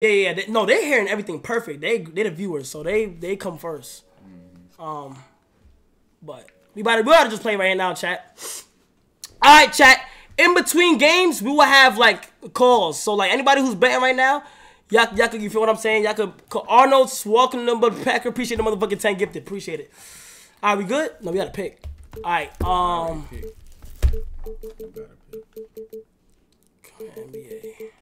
Yeah, yeah. They, no, they're hearing everything perfect. They they the viewers, so they they come 1st Um, but we about to we about to just play right now, chat. All right, chat. In between games, we will have like calls. So like anybody who's betting right now, y'all y'all could you feel what I'm saying? Y'all could call Arnold's welcome number Packer. Appreciate the motherfucking ten gifted. Appreciate it. All right, we good? No, we got to pick. All right. Um. NBA.